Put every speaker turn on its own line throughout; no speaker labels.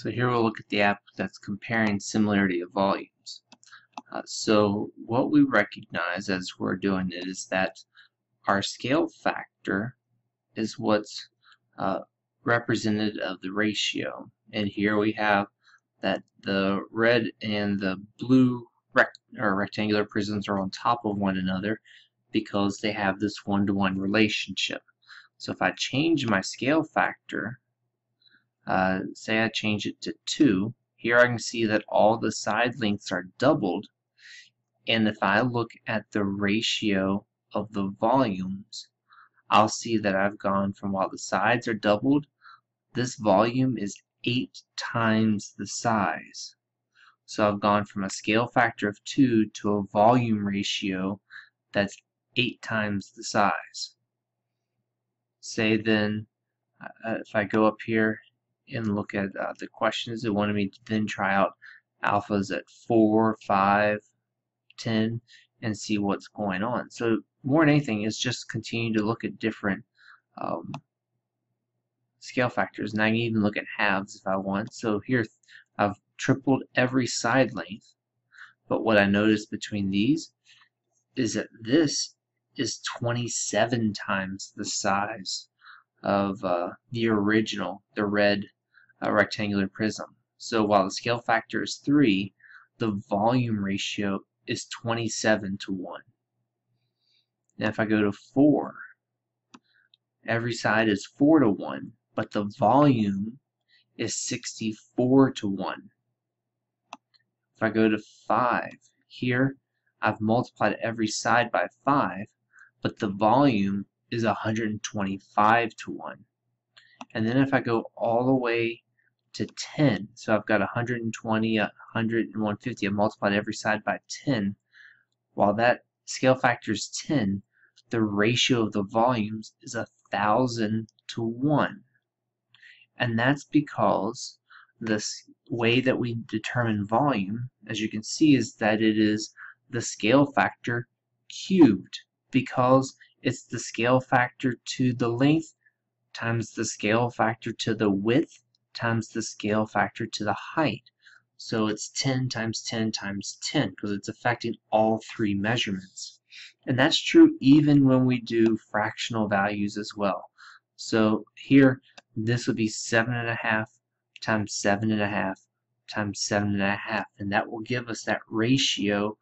So here we'll look at the app that's comparing similarity of volumes. Uh, so what we recognize as we're doing it is that our scale factor is what's uh, representative of the ratio. And here we have that the red and the blue or rectangular prisms are on top of one another because they have this one-to-one -one relationship. So if I change my scale factor, uh, say I change it to 2, here I can see that all the side lengths are doubled and if I look at the ratio of the volumes I'll see that I've gone from while the sides are doubled this volume is 8 times the size. So I've gone from a scale factor of 2 to a volume ratio that's 8 times the size. Say then, uh, if I go up here and look at uh, the questions, it wanted me to then try out alphas at 4, 5, 10, and see what's going on. So more than anything, is just continue to look at different um, scale factors and I can even look at halves if I want so here I've tripled every side length but what I noticed between these is that this is 27 times the size of uh, the original the red uh, rectangular prism so while the scale factor is 3 the volume ratio is 27 to 1 now if I go to 4 every side is 4 to 1 but the volume is 64 to 1. If I go to 5, here I've multiplied every side by 5, but the volume is 125 to 1. And then if I go all the way to 10, so I've got 120, 100, and 150, I've multiplied every side by 10, while that scale factor is 10, the ratio of the volumes is a 1,000 to 1. And that's because this way that we determine volume, as you can see, is that it is the scale factor cubed because it's the scale factor to the length times the scale factor to the width times the scale factor to the height. So it's 10 times 10 times 10 because it's affecting all three measurements. And that's true even when we do fractional values as well. So here this would be seven and a half times seven and a half times seven and a half and that will give us that ratio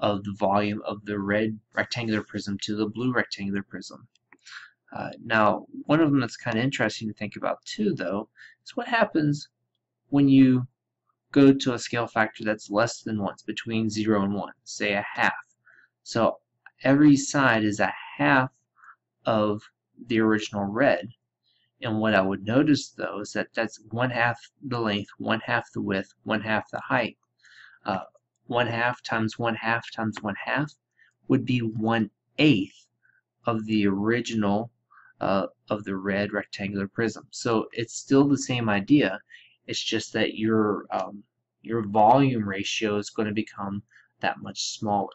of the volume of the red rectangular prism to the blue rectangular prism. Uh, now one of them that's kind of interesting to think about too though is what happens when you go to a scale factor that's less than 1, between 0 and 1, say a half. So every side is a half of the original red. And what I would notice though is that that's one half the length, one half the width, one half the height. Uh, one half times one half times one half would be one eighth of the original uh, of the red rectangular prism. So it's still the same idea. It's just that your um, your volume ratio is going to become that much smaller.